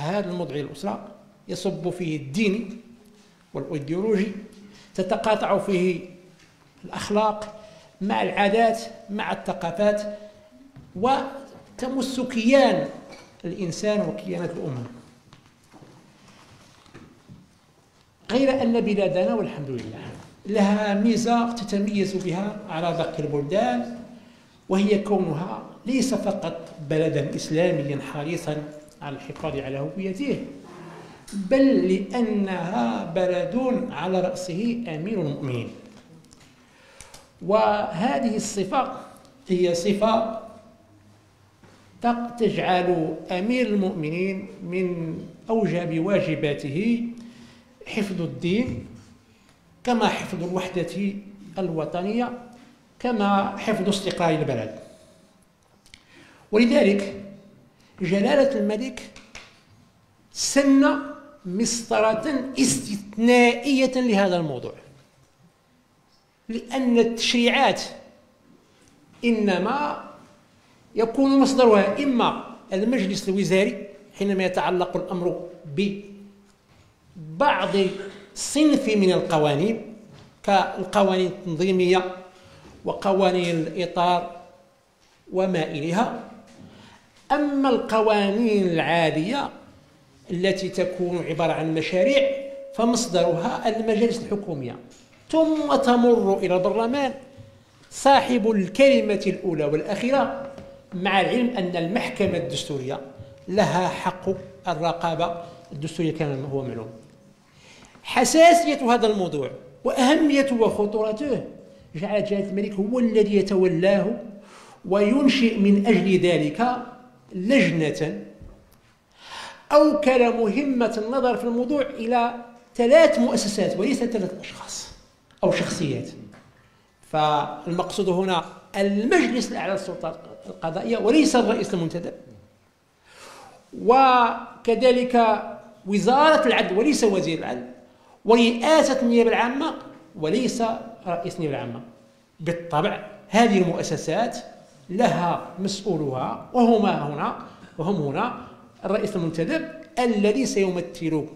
هذا الموضوع الأسرة يصب فيه الدين والأيديولوجي تتقاطع فيه الأخلاق مع العادات مع الثقافات وتمس كيان الإنسان وكيانات الأمم غير أن بلادنا والحمد لله لها ميزة تتميز بها على باقي البلدان وهي كونها ليس فقط بلدا إسلاميا حريصا على الحفاظ على هويته. بل لأنها بلد على رأسه أمير المؤمنين. وهذه الصفة هي صفة تجعل أمير المؤمنين من أوجب واجباته حفظ الدين كما حفظ الوحدة الوطنية كما حفظ استقرار البلد. ولذلك جلالة الملك سن مسطرة استثنائية لهذا الموضوع. لأن التشريعات إنما يكون مصدرها إما المجلس الوزاري حينما يتعلق الأمر ببعض صنف من القوانين كالقوانين التنظيمية وقوانين الإطار وما إليها أما القوانين العادية التي تكون عبارة عن مشاريع فمصدرها المجالس الحكومية. ثم تمر إلى البرلمان صاحب الكلمة الأولى والأخيرة مع العلم أن المحكمة الدستورية لها حق الرقابة. الدستورية كما هو معلوم. حساسية هذا الموضوع وأهميته وخطورته جعل جلالة الملك هو الذي يتولاه وينشئ من أجل ذلك لجنة أوكل مهمة النظر في الموضوع إلى ثلاث مؤسسات وليس ثلاث أشخاص أو شخصيات. فالمقصود هنا المجلس الأعلى للسلطة القضائية وليس الرئيس المنتدب. وكذلك وزارة العدل وليس وزير العدل. ورئاسة النيابة العامة وليس رئيس النيابة العامة. بالطبع هذه المؤسسات لها مسؤولها وهما هنا وهم هنا الرئيس المنتدب الذي سيمثل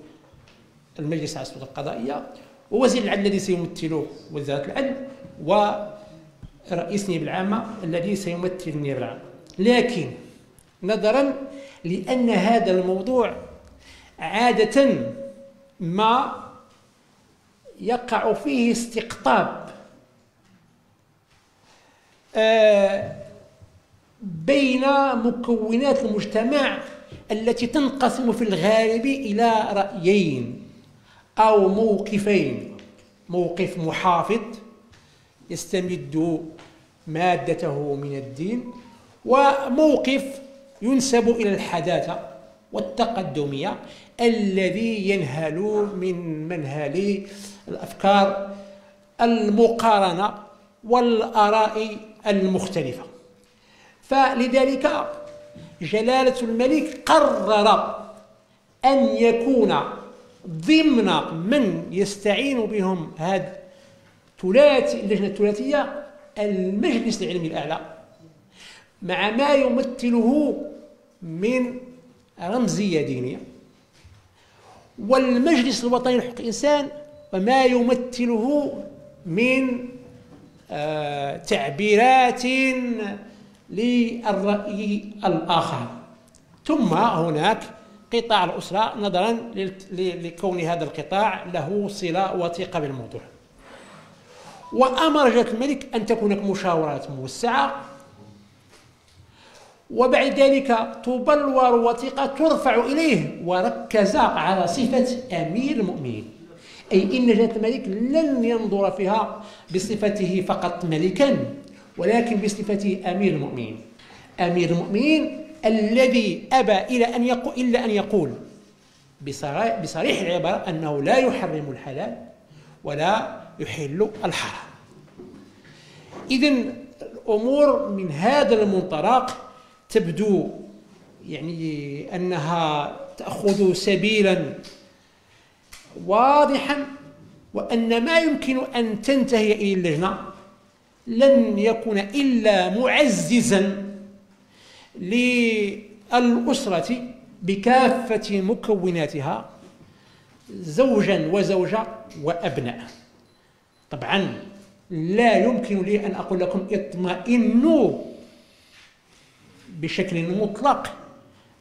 المجلس على السلطة القضائية ووزير العدل الذي سيمثل وزارة العدل ورئيس النيابة العامة الذي سيمثل النيابة العامة. لكن نظرا لأن هذا الموضوع عادة ما يقع فيه استقطاب آه، بين مكونات المجتمع التي تنقسم في الغالب إلى رأيين أو موقفين. موقف محافظ يستمد مادته من الدين وموقف ينسب إلى الحداثة والتقدمية الذي ينهل من منهل الأفكار المقارنة والآراء المختلفة. فلذلك جلالة الملك قرر أن يكون ضمن من يستعين بهم هذا ثلاثي اللجنة الثلاثية المجلس العلمي الأعلى. مع ما يمثله من رمزية دينية. والمجلس الوطني لحقوق الإنسان وما يمثله من آه تعبيرات للرأي الآخر. ثم هناك قطاع الأسرة نظرا لكون هذا القطاع له صلة وثيقة بالموضوع. وأمر جلالة الملك أن تكون هناك مشاورات موسعة. وبعد ذلك تبلور وثيقة ترفع إليه وركز على صفة أمير المؤمنين. أي إن جلالة الملك لن ينظر فيها بصفته فقط ملكا. ولكن بصفته أمير المؤمنين. أمير المؤمنين الذي أبى إلى أن يقول إلا أن يقول بصريح العبارة أنه لا يحرم الحلال ولا يحل الحرام. إذا الأمور من هذا المنطلق تبدو يعني أنها تأخذ سبيلا واضحا وأن ما يمكن أن تنتهي إلى اللجنة لن يكون إلا معززا للأسرة بكافة مكوناتها زوجا وزوجة وأبناء. طبعا لا يمكن لي أن أقول لكم اطمئنوا بشكل مطلق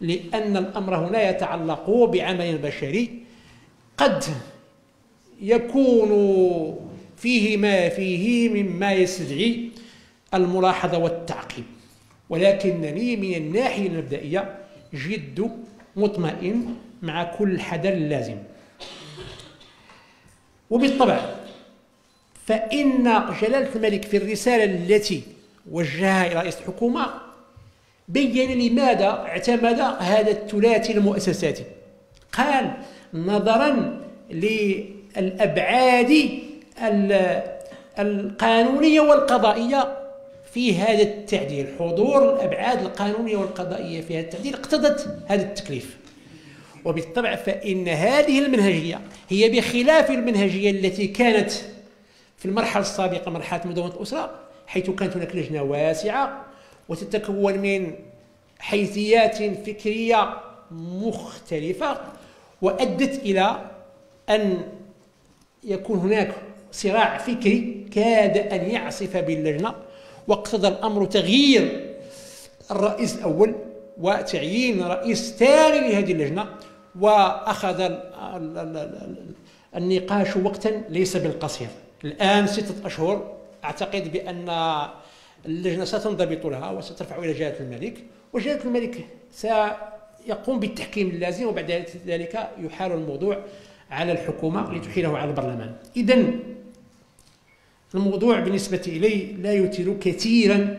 لأن الأمر هنا يتعلق بعمل بشري قد يكون فيه ما فيه مما يستدعي الملاحظة والتعقيب. ولكنني من الناحية المبدئية جد مطمئن مع كل حذر لازم. وبالطبع فإن جلالة الملك في الرسالة التي وجهها إلى رئيس الحكومة بين لماذا اعتمد هذا الثلاثي المؤسساتي قال نظرا للأبعاد القانونية والقضائية في هذا التعديل. حضور الأبعاد القانونية والقضائية في هذا التعديل اقتضت هذا التكليف. وبالطبع فإن هذه المنهجية هي بخلاف المنهجية التي كانت في المرحلة السابقة مرحلة مدونة الأسرة حيث كانت هناك لجنة واسعة وتتكون من حيثيات فكرية مختلفة وأدت إلى أن يكون هناك صراع فكري كاد أن يعصف باللجنة. واقتضى الأمر تغيير الرئيس الأول وتعيين رئيس ثاني لهذه اللجنة وأخذ النقاش وقتا ليس بالقصير. الآن ستة أشهر أعتقد بأن اللجنة ستنضبط لها وسترفع إلى جلالة الملك وجلالة الملك سيقوم بالتحكيم اللازم وبعد ذلك يحال الموضوع على الحكومة لتحيله على البرلمان. إذا الموضوع بالنسبة إلي لا يثير كثيرا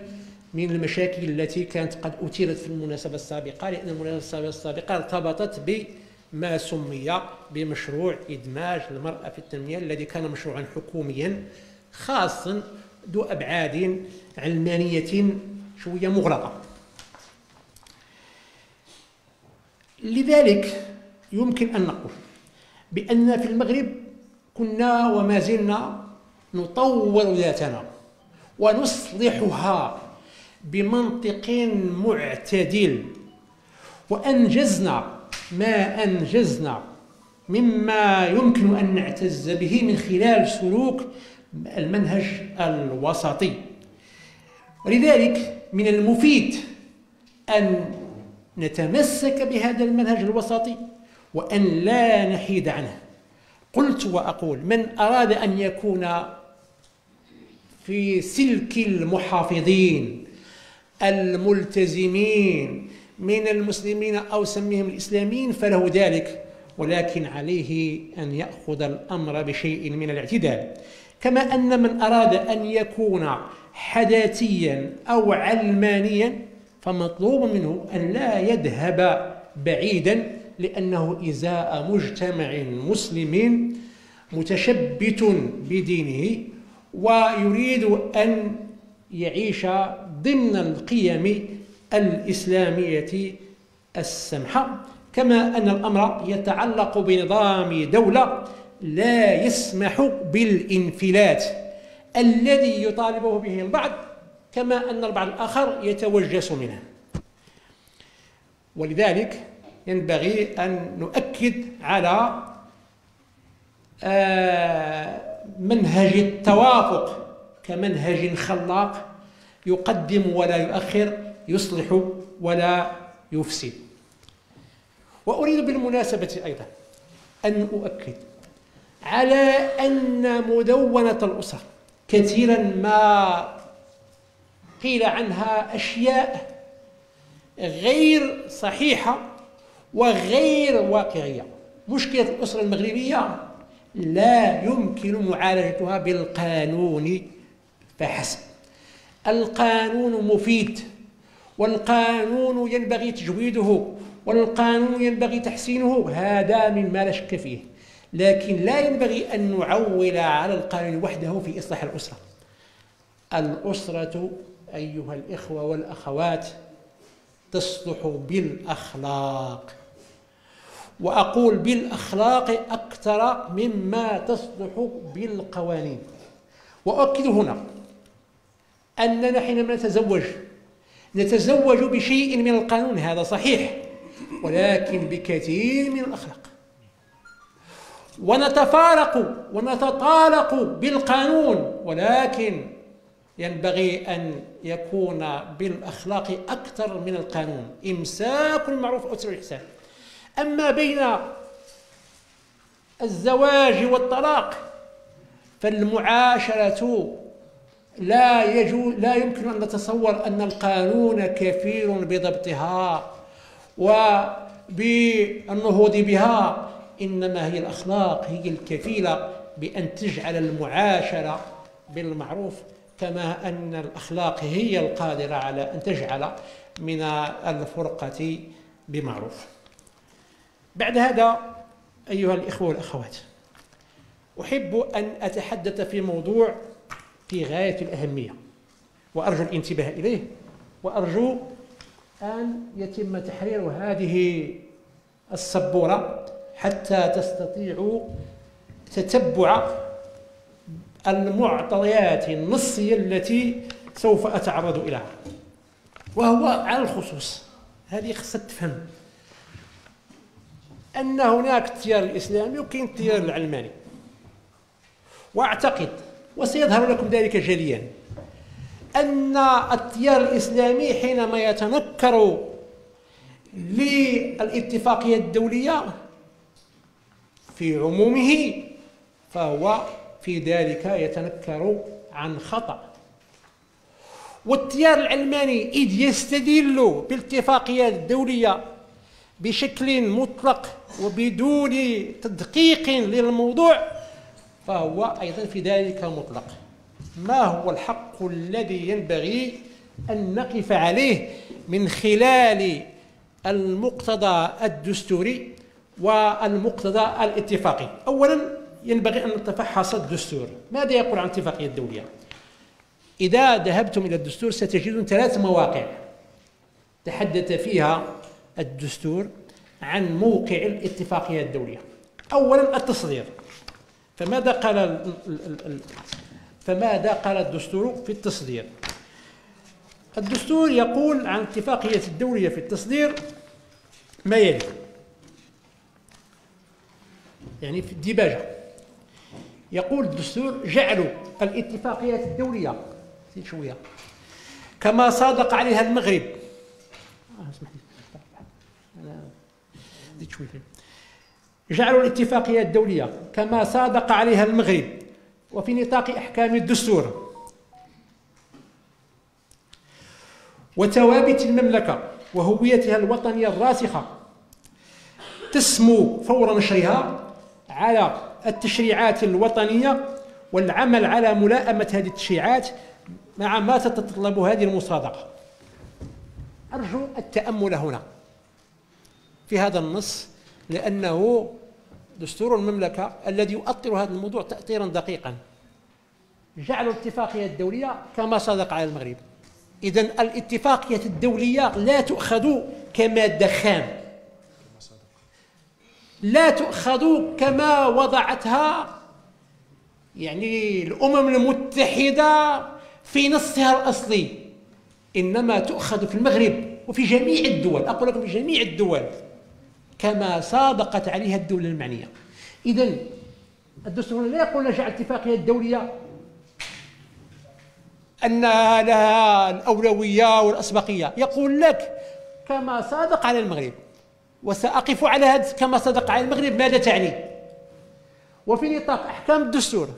من المشاكل التي كانت قد أثيرت في المناسبة السابقة لأن المناسبة السابقة ارتبطت بما سمي بمشروع إدماج المرأة في التنمية الذي كان مشروعا حكوميا خاصا ذو أبعاد علمانية شوية مغلقة لذلك يمكن أن نقول بأن في المغرب كنا وما زلنا نطور ذاتنا ونصلحها بمنطق معتدل. وأنجزنا ما أنجزنا مما يمكن أن نعتز به من خلال سلوك المنهج الوسطي. ولذلك من المفيد أن نتمسك بهذا المنهج الوسطي وأن لا نحيد عنه. قلت وأقول من أراد أن يكون في سلك المحافظين الملتزمين من المسلمين أو سميهم الإسلاميين فله ذلك ولكن عليه أن يأخذ الأمر بشيء من الاعتدال. كما أن من أراد أن يكون حداثيا أو علمانيا فمطلوب منه أن لا يذهب بعيدا لأنه إزاء مجتمع مسلم متشبت بدينه ويريد أن يعيش ضمن القيم الإسلامية السمحة كما أن الأمر يتعلق بنظام دولة لا يسمح بالانفلات الذي يطالبه به البعض كما أن البعض الآخر يتوجس منه. ولذلك ينبغي أن نؤكد على آه، منهج التوافق كمنهج خلاق يقدم ولا يؤخر يصلح ولا يفسد. وأريد بالمناسبة أيضا أن أؤكد على أن مدونة الأسرة كثيرا ما قيل عنها أشياء غير صحيحة وغير واقعية. مشكلة الأسرة المغربية لا يمكن معالجتها بالقانون. فحسب. القانون مفيد والقانون ينبغي تجويده والقانون ينبغي تحسينه. هذا مما لا شك فيه. لكن لا ينبغي أن نعول على القانون وحده في إصلاح الأسرة. الأسرة أيها الإخوة والأخوات تصلح بالأخلاق. وأقول بالأخلاق أكثر مما تصلح بالقوانين. وأؤكد هنا أننا حينما نتزوج نتزوج بشيء من القانون هذا صحيح ولكن بكثير من الأخلاق. ونتفارق ونتطالق بالقانون ولكن ينبغي أن يكون بالأخلاق أكثر من القانون. إمساك المعروف أو الإحسان. أما بين الزواج والطلاق فالمعاشرة لا يجوز لا يمكن أن نتصور أن القانون كفيل بضبطها وبالنهوض بها. إنما هي الأخلاق هي الكفيلة بأن تجعل المعاشرة بالمعروف كما أن الأخلاق هي القادرة على أن تجعل من الفرقة بمعروف. بعد هذا أيها الإخوة والأخوات أحب أن أتحدث في موضوع في غاية الأهمية وأرجو الانتباه إليه وأرجو أن يتم تحرير هذه السبورة حتى تستطيعوا تتبع المعطيات النصية التي سوف أتعرض إليها وهو على الخصوص. هذه خصها تفهم أن هناك التيار الإسلامي وكاين التيار العلماني. وأعتقد وسيظهر لكم ذلك جليا أن التيار الإسلامي حينما يتنكر للاتفاقية الدولية في عمومه فهو في ذلك يتنكر عن خطأ. والتيار العلماني إذ يستدل بالاتفاقيات الدولية بشكل مطلق وبدون تدقيق للموضوع فهو أيضا في ذلك مطلق. ما هو الحق الذي ينبغي أن نقف عليه من خلال المقتضى الدستوري والمقتضى الاتفاقي؟ أولا ينبغي أن نتفحص الدستور. ماذا يقول عن الاتفاقية الدولية؟ إذا ذهبتم إلى الدستور ستجدون ثلاث مواقع تحدث فيها الدستور عن موقع الاتفاقية الدولية. أولا التصدير. فماذا قال فماذا قال الدستور في التصدير؟ الدستور يقول عن اتفاقية الدولية في التصدير ما يلي. يعني في الديباجة يقول الدستور جعلوا الاتفاقيات الدولية. شوية. كما صادق عليها المغرب. آه اسمح لي. شوية جعلوا الاتفاقية الدولية كما صادق عليها المغرب وفي نطاق أحكام الدستور. وثوابت المملكة وهويتها الوطنية الراسخة تسمو فور نشرها على التشريعات الوطنية والعمل على ملائمة هذه التشريعات مع ما تتطلب هذه المصادقة. أرجو التأمل هنا. في هذا النص لأنه دستور المملكة الذي يؤطر هذا الموضوع تأطيرا دقيقا. جعلوا الاتفاقية الدولية كما صدق على المغرب. إذا الاتفاقية الدولية لا تؤخذ كمادة خام لا تؤخذ كما وضعتها يعني الأمم المتحدة في نصها الأصلي. إنما تؤخذ في المغرب وفي جميع الدول أقول لكم في جميع الدول. كما صادقت عليها الدولة المعنية. إذا الدستور لا يقول نجعل اتفاقية الدولية؟ أنها لها الأولوية والأسبقية. يقول لك كما صادق على المغرب وسأقف على هذا كما صدق على المغرب ماذا تعني؟ وفي نطاق أحكام الدستور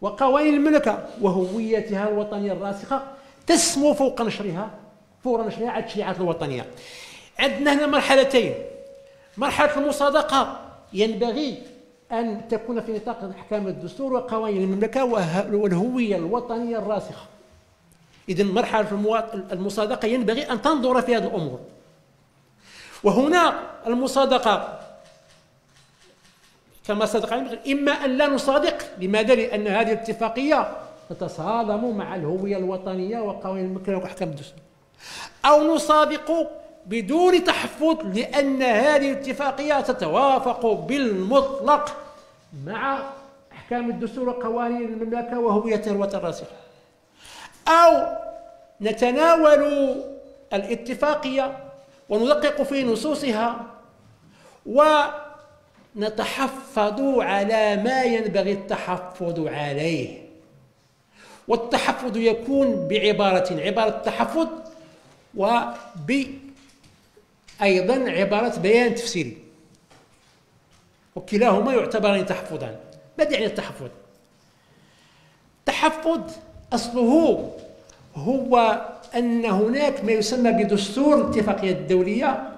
وقوانين المملكة وهويتها الوطنية الراسخة تسمو فوق نشرها فوق نشرها على التشريعات الوطنية. عندنا هنا مرحلتين. مرحلة المصادقة ينبغي أن تكون في نطاق أحكام الدستور وقوانين المملكة والهوية الوطنية الراسخة. إذا مرحلة المصادقة ينبغي أن تنظر في هذه الأمور. وهنا المصادقة كما صدق إما أن لا نصادق لماذا؟ لأن هذه الاتفاقية تتصادم مع الهوية الوطنية وقوانين المملكة وأحكام الدستور. أو نصادق بدون تحفظ لأن هذه الاتفاقية تتوافق بالمطلق مع أحكام الدستور وقوانين المملكة وهويتها الوطن الراسخة أو نتناول الاتفاقية وندقق في نصوصها ونتحفظ على ما ينبغي التحفظ عليه. والتحفظ يكون بعبارة عبارة تحفظ وب أيضا عبارة بيان تفسيري. وكلاهما يعتبران تحفظان. ماذا يعني التحفظ؟ التحفظ أصله هو أن هناك ما يسمى بدستور الاتفاقية الدولية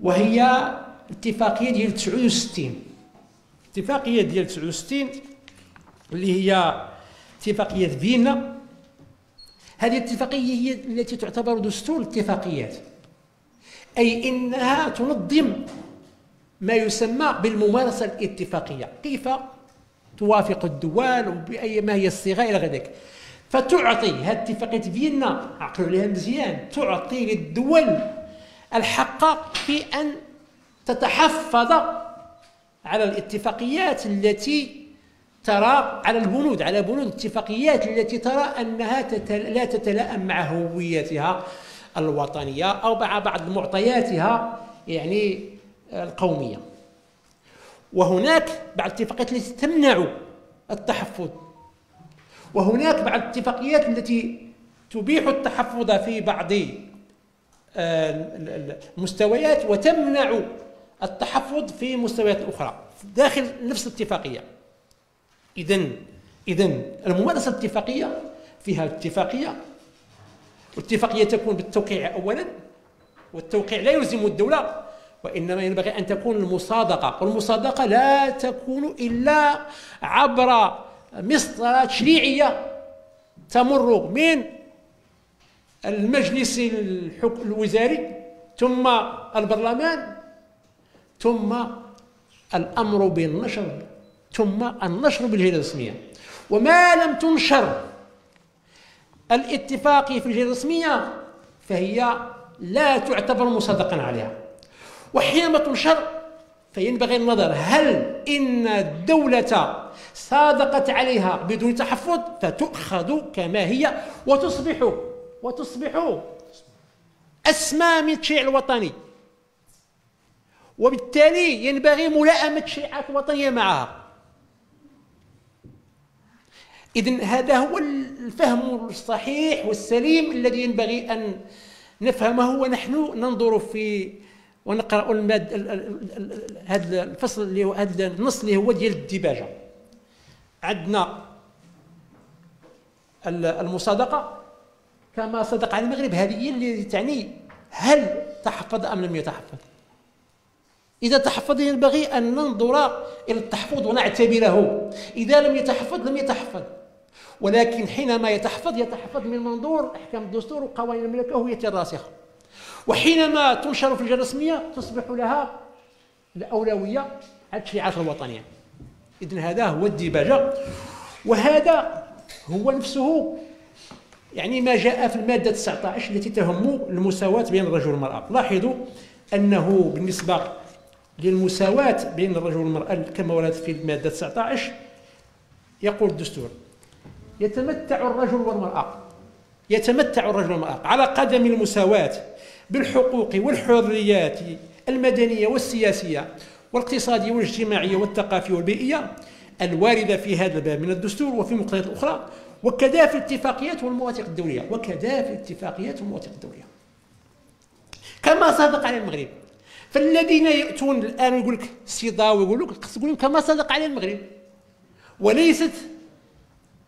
وهي اتفاقية ديال 69 اتفاقية ديال 69 اللي هي اتفاقية فيينا هذه الاتفاقية هي التي تعتبر دستور الاتفاقيات. أي إنها تنظم ما يسمى بالممارسة الاتفاقية. كيف؟ توافق الدول وبأي ما هي الصيغة إلى غير فتعطي هذه اتفاقية فيينا عقلوا عليها مزيان تعطي للدول الحق في أن تتحفظ على الاتفاقيات التي ترى على البنود على بنود الاتفاقيات التي ترى أنها لا تتلائم مع هويتها. الوطنية أو مع بعض معطياتها يعني القومية. وهناك بعض الاتفاقيات التي تمنع التحفظ. وهناك بعض الاتفاقيات التي تبيح التحفظ في بعض آه، المستويات وتمنع التحفظ في مستويات أخرى داخل نفس الاتفاقية. إذا إذا الممارسة الاتفاقية فيها اتفاقية والاتفاقية تكون بالتوقيع أولا والتوقيع لا يلزم الدولة وإنما ينبغي أن تكون المصادقة والمصادقة لا تكون إلا عبر مسطرة تشريعية تمر من المجلس الوزاري ثم البرلمان ثم الأمر بالنشر ثم النشر بالجريدة الرسمية. وما لم تنشر الاتفاق في الجريدة الرسمية فهي لا تعتبر مصدقا عليها. وحينما تنشر فينبغي النظر هل إن الدولة صادقت عليها بدون تحفظ؟ فتؤخذ كما هي وتصبح وتصبح أسمى من التشريع الوطني. وبالتالي ينبغي ملائمة التشريعات الوطنية معها. إذن هذا هو الفهم الصحيح والسليم الذي ينبغي أن نفهمه ونحن ننظر في ونقرأ الماد هذا الفصل اللي هو هذا النص اللي هو ديال الديباجة. عندنا المصادقة. كما صدق على المغرب هذه هي اللي تعني هل تحفظ أم لم يتحفظ. إذا تحفظ ينبغي أن ننظر إلى التحفظ ونعتبره. إذا لم يتحفظ لم يتحفظ. ولكن حينما يتحفظ يتحفظ من منظور أحكام الدستور وقوانين المملكة وهي الراسخة. وحينما تنشر في الجريدة الرسمية تصبح لها الأولوية على التشريعات الوطنية. إذن هذا هو الديباجة. وهذا هو نفسه يعني ما جاء في المادة 19 التي تهم المساواة بين الرجل والمرأة. لاحظوا أنه بالنسبة للمساواة بين الرجل والمرأة كما ورد في المادة 19 يقول الدستور يتمتع الرجل والمرأة يتمتع الرجل والمرأة على قدم المساواة بالحقوق والحريات المدنية والسياسية والاقتصادية والاجتماعية والثقافية والبيئية الواردة في هذا الباب من الدستور وفي مقتضيات أخرى وكذا في الاتفاقيات والمواثيق الدولية وكذا في الاتفاقيات والمواثيق الدولية. كما صادق على المغرب. فالذين يأتون الآن يقول لك سيضاوي يقول لك كما صادق على المغرب. وليست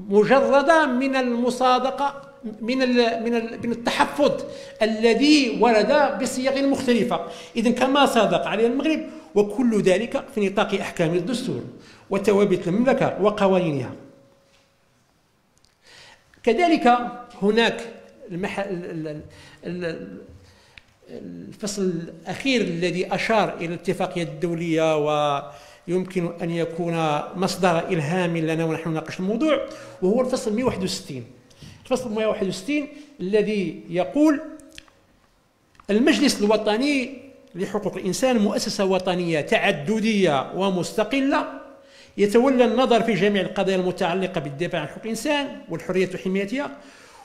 مجردة من المصادقة من من من التحفظ الذي ورد بصيغ مختلفة. إذا كما صادق عليه المغرب وكل ذلك في نطاق أحكام الدستور وتوابت المملكة وقوانينها. كذلك هناك الفصل الأخير الذي أشار إلى الاتفاقية الدولية ويمكن أن يكون مصدر إلهام لنا ونحن نناقش الموضوع وهو الفصل 161 الفصل 161 الذي يقول المجلس الوطني لحقوق الإنسان مؤسسة وطنية تعددية ومستقلة يتولى النظر في جميع القضايا المتعلقة بالدفاع عن حقوق الإنسان والحرية وحمايتها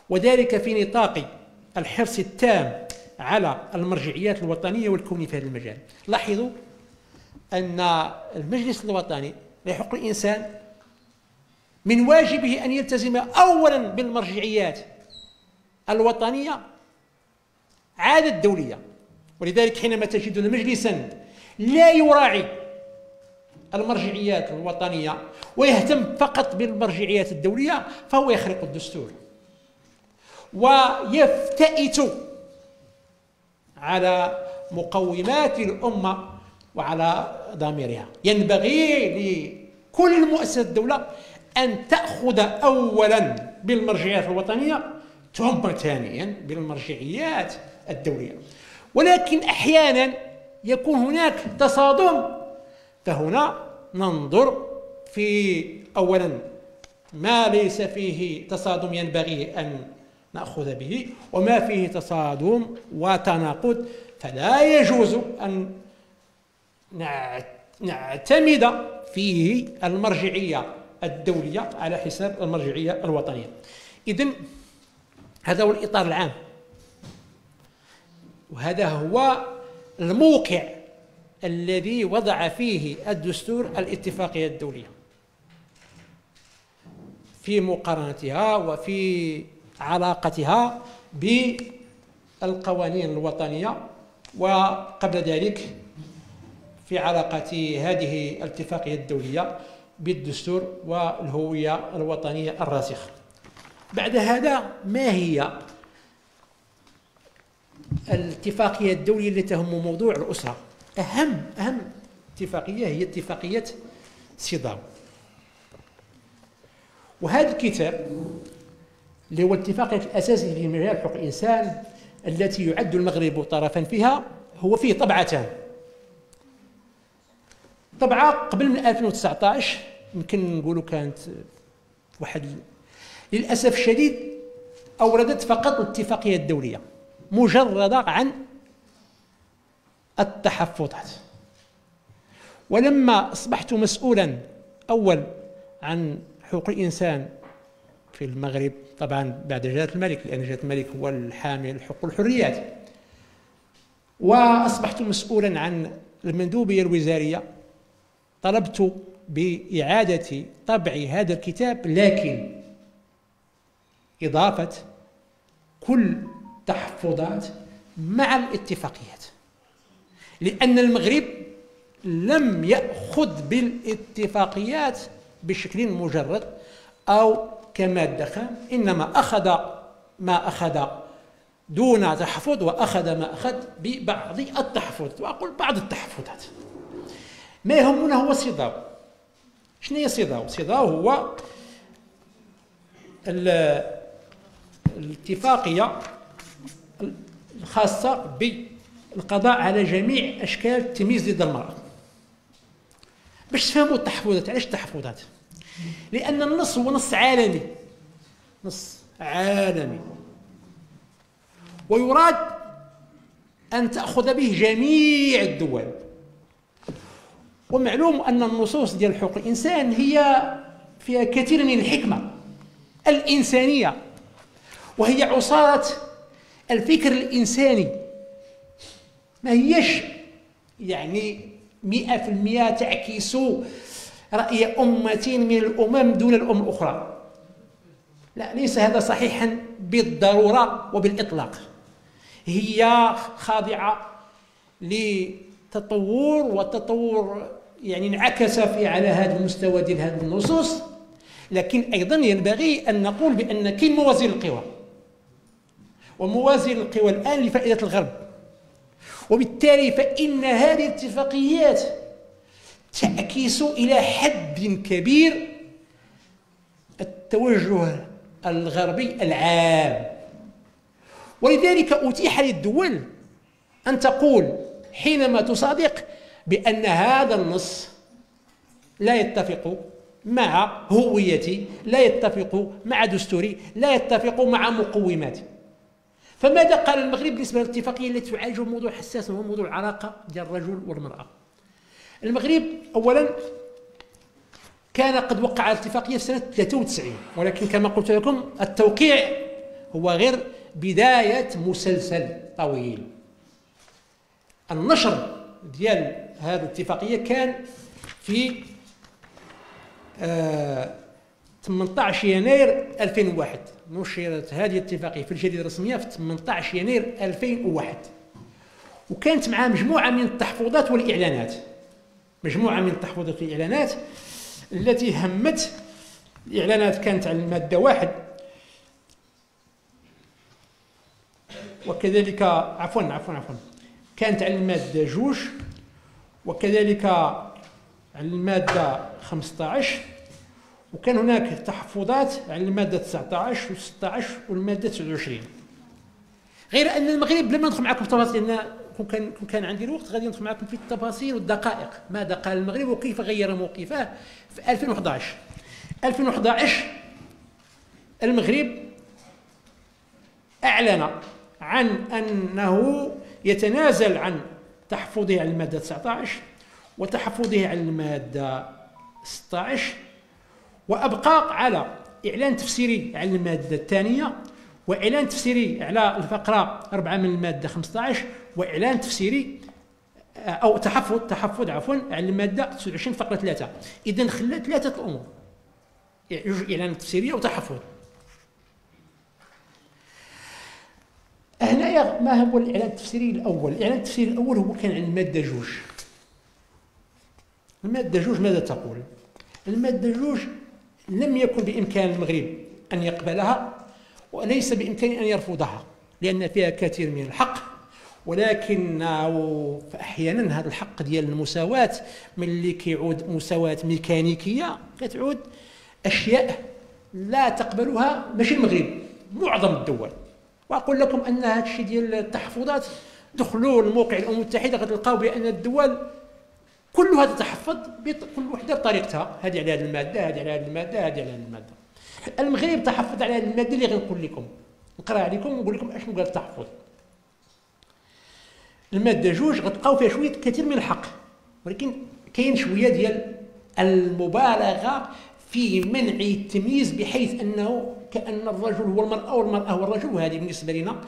وذلك في نطاق الحرص التام على المرجعيات الوطنية والكون في هذا المجال. لاحظوا أن المجلس الوطني لحقوق الإنسان من واجبه أن يلتزم أولا بالمرجعيات الوطنية عادة الدولية. ولذلك حينما تجدون مجلسا لا يراعي المرجعيات الوطنية ويهتم فقط بالمرجعيات الدولية فهو يخرق الدستور. ويفتئت على مقومات الأمة وعلى ضميرها. ينبغي لكل مؤسسة الدولة أن تأخذ أولا بالمرجعيات الوطنية ثم ثانيا بالمرجعيات الدولية. ولكن أحيانا يكون هناك تصادم فهنا ننظر في أولا ما ليس فيه تصادم ينبغي أن نأخذ به وما فيه تصادم وتناقض فلا يجوز أن نعتمد فيه المرجعية الدولية على حساب المرجعية الوطنية. إذن هذا هو الإطار العام. وهذا هو الموقع الذي وضع فيه الدستور الاتفاقية الدولية. في مقارنتها وفي علاقتها بالقوانين الوطنية وقبل ذلك في علاقة هذه الاتفاقية الدولية بالدستور والهوية الوطنية الراسخة بعد هذا ما هي الاتفاقية الدولية التي تهم موضوع الأسرة؟ أهم أهم اتفاقية هي اتفاقية سيداو وهذا الكتاب اللي هو الاتفاقية الأساسية في مجال حقوق الإنسان التي يعد المغرب طرفا فيها هو فيه طبعتان. طبعة قبل من 2019 يمكن نقولوا كانت واحد للأسف الشديد أوردت فقط الاتفاقية الدولية مجردة عن التحفظات. ولما أصبحت مسؤولا أول عن حقوق الإنسان في المغرب طبعا بعد جلالة الملك لأن جلالة الملك هو الحامي الحقوق والحريات وأصبحت مسؤولا عن المندوبية الوزارية طلبت بإعادة طبع هذا الكتاب لكن إضافة كل تحفظات مع الاتفاقيات. لأن المغرب لم يأخذ بالاتفاقيات بشكل مجرد أو كمادة خام إنما أخذ ما أخذ دون تحفظ وأخذ ما أخذ ببعض التحفظ وأقول بعض التحفظات. ما يهمنا هو صداو شنو هي صداو صداو هو الاتفاقية الخاصة بالقضاء على جميع أشكال التمييز ضد المرأة. باش تفهموا التحفظات علاش التحفظات؟ لأن النص هو نص عالمي. نص عالمي. ويراد أن تأخذ به جميع الدول. ومعلوم أن النصوص ديال حقوق الإنسان هي فيها كثير من الحكمة الإنسانية وهي عصارة الفكر الإنساني. ما هيش يعني مئة في المئة تعكس رأي أمة من الأمم دون الأمم الأخرى. لا ليس هذا صحيحا بالضرورة وبالإطلاق. هي خاضعة لتطور وتطور يعني انعكس في على هذا المستوى ديال هذه النصوص. لكن أيضا ينبغي أن نقول بأن كاين موازين القوى وموازين القوى الآن لفائدة الغرب. وبالتالي فإن هذه الاتفاقيات تعكس إلى حد كبير التوجه الغربي العام. ولذلك أتيح للدول أن تقول حينما تصادق بأن هذا النص لا يتفق مع هويتي لا يتفق مع دستوري لا يتفق مع مقوماتي. فماذا قال المغرب بالنسبة للاتفاقيه التي تعالج موضوع حساس وهو موضوع العلاقة ديال الرجل والمرأة؟ المغرب اولا كان قد وقع الاتفاقيه في سنة 93 ولكن كما قلت لكم التوقيع هو غير بداية مسلسل طويل. النشر ديال هذه الاتفاقية كان في آه 18 يناير 2001 نشرت هذه الاتفاقية في الجريده الرسمية في 18 يناير 2001 وكانت معها مجموعة من التحفظات والإعلانات. مجموعة من التحفظات والإعلانات التي همت الاعلانات كانت على المادة واحد. وكذلك عفوا عفوا عفوا كانت على المادة جوج. وكذلك على المادة 15 وكان هناك تحفظات على المادة 19 و 16 والمادة 29 غير أن المغرب لما ندخل معكم في التفاصيل لأن كان كان عندي الوقت غادي ندخل معكم في التفاصيل والدقائق. ماذا قال المغرب وكيف غير موقفه في 2011 2011 المغرب أعلن عن أنه يتنازل عن تحفظه على المادة 19 وتحفظه على المادة 16 وأبقى على إعلان تفسيري على المادة الثانية وإعلان تفسيري على الفقرة 4 من المادة 15 وإعلان تفسيري أو تحفظ تحفظ عفوا على المادة 29 فقرة 3 إذا خلى ثلاثة الأمور إعلان تفسيري أو تحفظ هنايا ما هو الإعلان التفسيري الأول؟ الإعلان التفسيري الأول هو كان عن الماده جوج. المادة جوج ماذا تقول؟ المادة جوج لم يكن بإمكان المغرب أن يقبلها وليس بامكانه أن يرفضها لأن فيها كثير من الحق ولكن أحيانا هذا الحق ديال المساواة ملي كيعود مساواة ميكانيكية كتعود أشياء لا تقبلها ماشي المغرب معظم الدول وأقول لكم أن هذا الشيء ديال التحفظات دخلوا الموقع الأمم المتحدة غتلقاو بأن الدول كلها تتحفظ كل وحدة بطريقتها. هذه على هذه المادة هذه على هذه المادة هذه على هذه المادة. المغرب تحفظ على هذه المادة اللي غنقول لكم. نقرأ عليكم ونقول لكم أشنو قال التحفظ. المادة جوج غتلقاو فيها شوية كثير من الحق. ولكن كاين شوية ديال المبالغة في منع التمييز بحيث أنه كأن الرجل هو المرأة والمرأة هو الرجل. وهذه بالنسبة لنا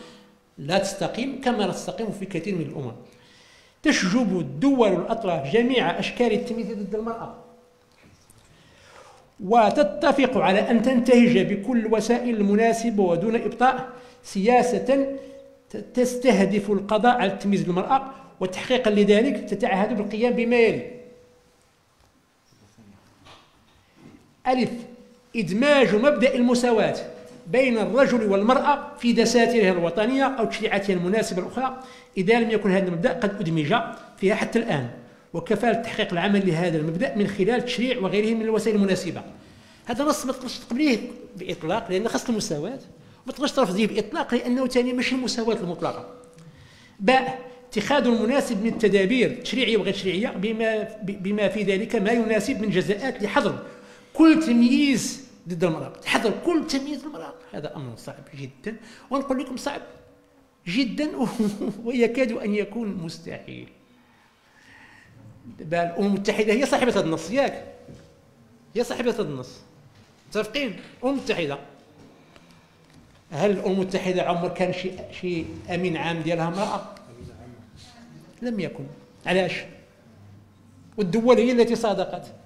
لا تستقيم كما لا تستقيم في كثير من الأمم. تشجب الدول الأطراف جميع أشكال التمييز ضد المرأة. وتتفق على أن تنتهج بكل الوسائل المناسبة ودون إبطاء سياسة تستهدف القضاء على التمييز للمرأة وتحقيقا لذلك تتعهد بالقيام بما يلي ألف. إدماج مبدأ المساواة بين الرجل والمرأة في دساتيرها الوطنية أو تشريعاتها المناسبة الأخرى. إذا لم يكن هذا المبدأ قد أدمج فيها حتى الآن وكفالة تحقيق العمل لهذا المبدأ من خلال التشريع وغيره من الوسائل المناسبة. هذا نص ما تقدرش تقبليه بإطلاق لأن خاص المساواة. ما تقدرش ترفضيه بإطلاق لأنه ثاني ماشي المساواة المطلقة. باء اتخاذ المناسب من التدابير التشريعية وغير التشريعية بما, بما في ذلك ما يناسب من جزاءات لحظر كل تمييز ضد المرأة. تحضر كل تمييز المرأة. هذا أمر صعب جدا. ونقول لكم صعب جدا ويكاد أن يكون مستحيل. الأمم المتحدة هي صاحبة هذا النص. ياك. هي صاحبة هذا النص. متفقين؟ الأمم المتحدة. هل الأمم المتحدة عمر كان شي شي أمين عام ديالها امرأة؟ لم يكن. علاش؟ والدول هي التي صادقت.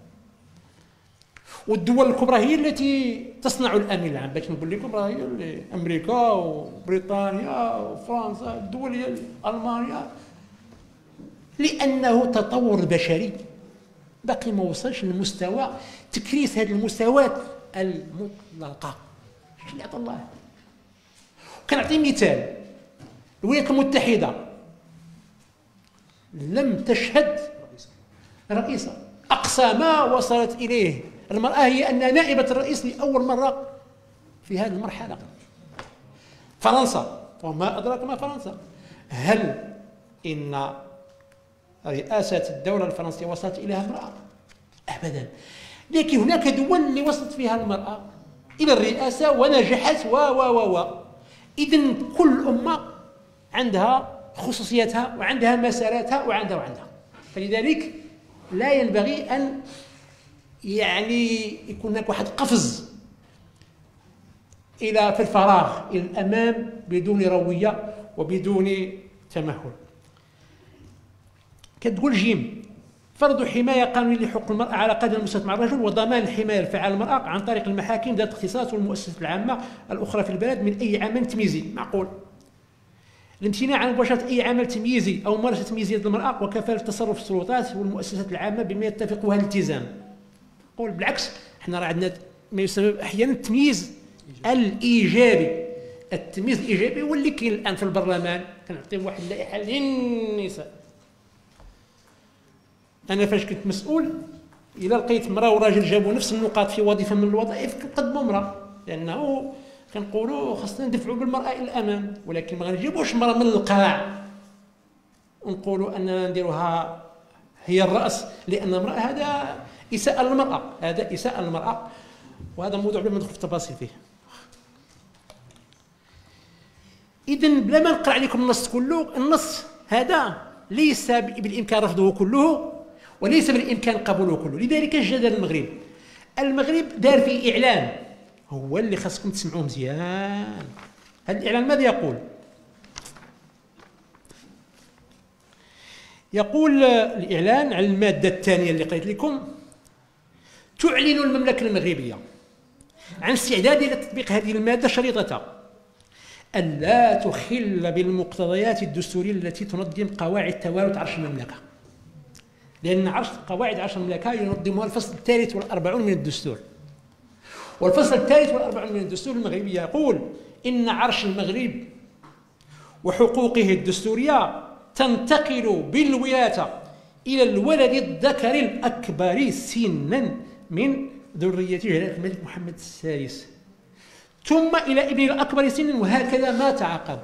والدول الكبرى هي التي تصنع الأمن العام. باش نقول لكم راه هي أمريكا وبريطانيا وفرنسا الدول هي ألمانيا. لأنه تطور بشري باقي ما وصلش لمستوى تكريس هذه المساواه المطلقة. اللي عطى الله؟ كنعطي مثال. الولايات المتحدة لم تشهد رئيسه اقصى ما وصلت إليه. المرأة هي أن نائبة الرئيس لأول مرة في هذه المرحلة. فرنسا. وما أدراك ما فرنسا. هل إن رئاسة الدولة الفرنسية وصلت إليها المرأة؟ أبدا. لكن هناك دول اللي وصلت فيها المرأة إلى الرئاسة ونجحت و و و و. إذا كل أمة عندها خصوصياتها وعندها مساراتها وعندها وعندها. فلذلك لا ينبغي أن يعني يكون هناك واحد قفز إلى في الفراغ إلى الأمام بدون روية وبدون تمهل. كتقول جيم فرض حماية قانونية لحقوق المرأة على قدر المساواة مع الرجل وضمان الحماية الفعالة للمرأة عن طريق المحاكم ذات الاختصاص والمؤسسات العامة الأخرى في البلد من أي عمل تمييزي. معقول؟ الامتناع عن مباشرة أي عمل تمييزي أو ممارسة تمييزية للمرأة وكفالة تصرف السلطات والمؤسسات العامة بما يتفقها الالتزام. قول بالعكس إحنا راه عندنا ما يسمى أحيانا التمييز الإيجابي. التمييز الإيجابي هو اللي كاين الآن في البرلمان. كنعطيو واحد اللائحة للنساء. أنا فاش كنت مسؤول إلا لقيت امرأة وراجل جابوا نفس النقاط في وظيفة من الوظائف كنقدموا امرأة. لأنه كنقولوا خاصنا ندفعوا بالمرأة إلى الأمام ولكن ما غنجيبوش امرأة من القاع. ونقولوا أننا نديروها هي الرأس لأن المراه هذا إساءة للمرأة. هذا إساءة للمرأة. وهذا موضوع بلا ما ندخل في التفاصيل فيه. اذا بلا ما نقرأ عليكم النص كله النص هذا ليس بالإمكان رفضه كله وليس بالإمكان قبوله كله. لذلك جدل المغرب. المغرب دار فيه إعلان هو اللي خاصكم تسمعوه مزيان. هذا الإعلان ماذا يقول؟ يقول الإعلان على المادة الثانية اللي قريت لكم. تعلن المملكة المغربية عن استعدادها لتطبيق هذه المادة شريطة ألا تخل بالمقتضيات الدستورية التي تنظم قواعد توارث عرش المملكة. لأن عرش قواعد عرش المملكة ينظمها الفصل الثالث والأربعون من الدستور. والفصل الثالث والأربعون من الدستور المغربي يقول إن عرش المغرب وحقوقه الدستورية تنتقل بالولاية إلى الولد الذكر الأكبر سنا من ذرية جلالة الملك محمد السادس ثم إلى ابن الأكبر سنا وهكذا ما تعاقب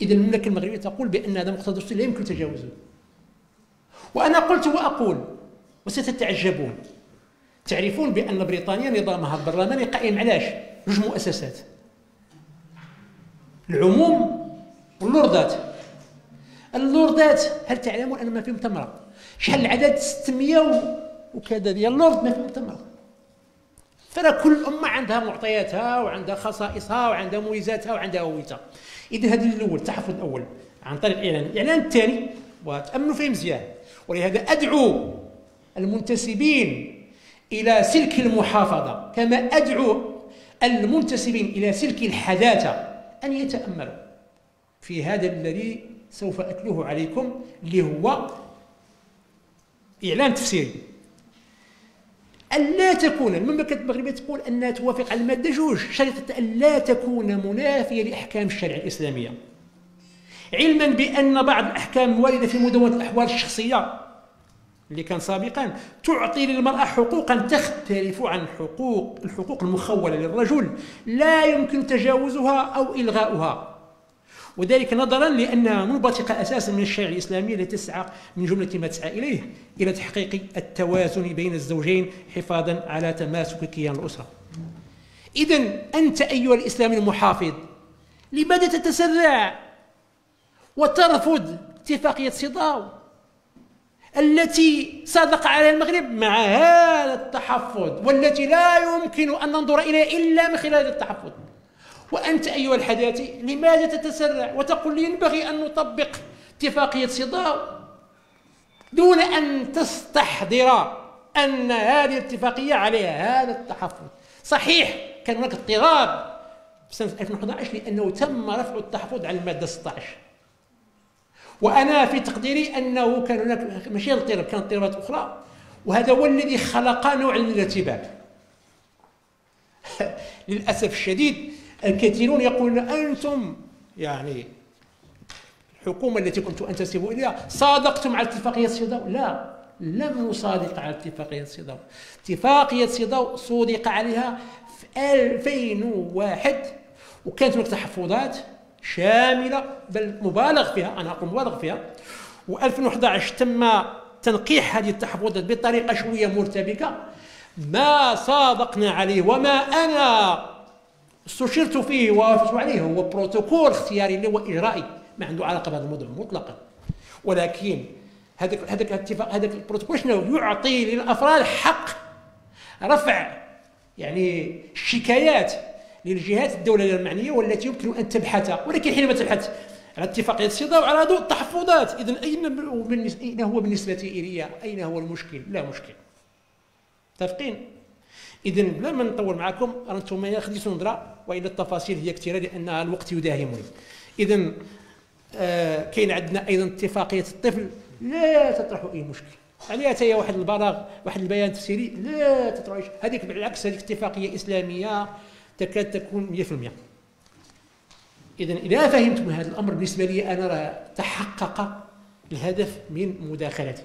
إذا المملكة المغربية تقول بأن هذا مقتضى لا يمكن تجاوزه. وأنا قلت وأقول وستتعجبون. تعرفون بأن بريطانيا نظامها البرلماني قائم علاش جوج مؤسسات. العموم واللوردات اللوردات هل تعلمون أن ما فيهم تمرة شحال العدد؟ 600 وكذا ديال اللورد ما فيهم تمرة فلا كل أمة عندها معطياتها وعندها خصائصها وعندها مميزاتها وعندها هويتها. إذا هذا الأول التحفظ الأول عن طريق الإعلان. الإعلان الثاني وتأمنوا فيه مزيان. ولهذا أدعو المنتسبين إلى سلك المحافظة. كما أدعو المنتسبين إلى سلك الحداثة أن يتأملوا. في هذا الذي سوف أتلوه عليكم اللي هو إعلان تفسيري. ألا تكون المملكة المغربية تقول أنها توافق على المادة جوج شريطة ألا تكون منافية لأحكام الشريعة الإسلامية. علما بأن بعض الأحكام الواردة في مدونة الأحوال الشخصية اللي كان سابقا تعطي للمرأة حقوقا تختلف عن حقوق الحقوق المخولة للرجل لا يمكن تجاوزها أو إلغاؤها. وذلك نظرا لأنها منبثقة أساسا من الشريعة الإسلامية التي تسعى من جملة ما تسعى إليه إلى تحقيق التوازن بين الزوجين حفاظا على تماسك كيان الأسرة. إذا أنت أيها الإسلامي المحافظ لماذا تتسرع وترفض اتفاقية صداو التي صادق عليها المغرب مع هذا التحفظ والتي لا يمكن أن ننظر إليها إلا من خلال التحفظ؟ وأنت أيها الحداثي لماذا تتسرع؟ وتقول ينبغي أن نطبق اتفاقية صداو دون أن تستحضر أن هذه الاتفاقية عليها هذا التحفظ. صحيح كان هناك اضطراب في سنة 2011 لأنه تم رفع التحفظ على المادة 16 وأنا في تقديري أنه كان هناك ماشي اضطراب كانت اضطرابات أخرى وهذا هو الذي خلق نوع من الارتباك. للأسف الشديد الكثيرون يقولون أنتم يعني الحكومة التي كنت أنتسب إليها صادقتم على اتفاقية صداو لا لم نصادق على اتفاقية صداو اتفاقية صداو صودق عليها في 2001 وكانت هناك تحفظات شاملة بل مبالغ فيها أنا أقول مبالغ فيها. و2011 تم تنقيح هذه التحفظات بطريقة شوية مرتبكة. ما صادقنا عليه وما أنا استشرت فيه ووافقت عليه هو بروتوكول اختياري اللي هو إجرائي ما عنده علاقة بهذا الموضوع مطلقا. ولكن هذاك هذاك الاتفاق هذاك البروتوكول شنو؟ يعطي للأفراد حق رفع يعني الشكايات للجهات الدولية المعنية والتي يمكن أن تبحث. ولكن حينما تبحث على اتفاقية الصيدا وعلى ضوء التحفظات إذا أين هو بالنسبة إلي؟ أين هو المشكل؟ لا مشكل. متفقين؟ إذا بلا ما نطول معكم أنتم خديتوا نظرة وإلى التفاصيل هي كثيرة لأن الوقت يداهمني. إذا آه كاين عندنا أيضا اتفاقية الطفل لا تطرح أي مشكل. عليها هي واحد البلاغ واحد البيان تفسيري لا تطرح هذيك بالعكس هذيك اتفاقية إسلامية تكاد تكون 100% إذا إذا فهمتم هذا الأمر بالنسبة لي أنا راه تحقق الهدف من مداخلتي.